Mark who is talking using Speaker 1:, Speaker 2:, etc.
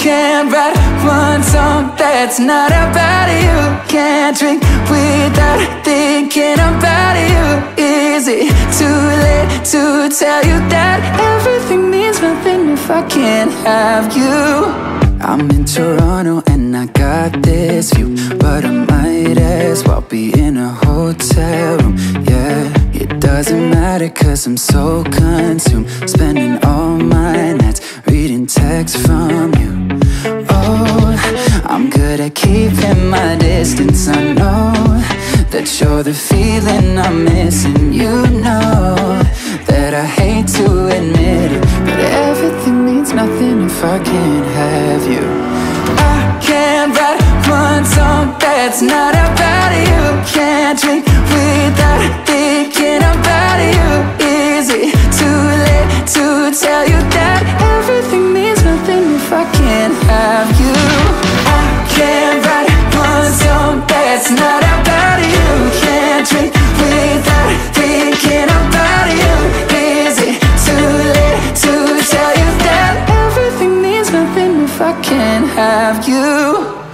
Speaker 1: can't write one song that's not about you. Can't drink without thinking about you. Is it too late to tell you that everything means nothing if I can't have you? I'm in Toronto and I got this view But I might as well be in a hotel room, yeah It doesn't matter cause I'm so consumed Spending all my nights reading texts from keeping my distance I know that you're the feeling I'm missing. You know that I hate to admit it But everything means nothing if I can't have you. I can't write one song that's not about you. Can't drink without thinking about you. Is it too late to tell you that Everything means nothing if I can't have you? I can't have you.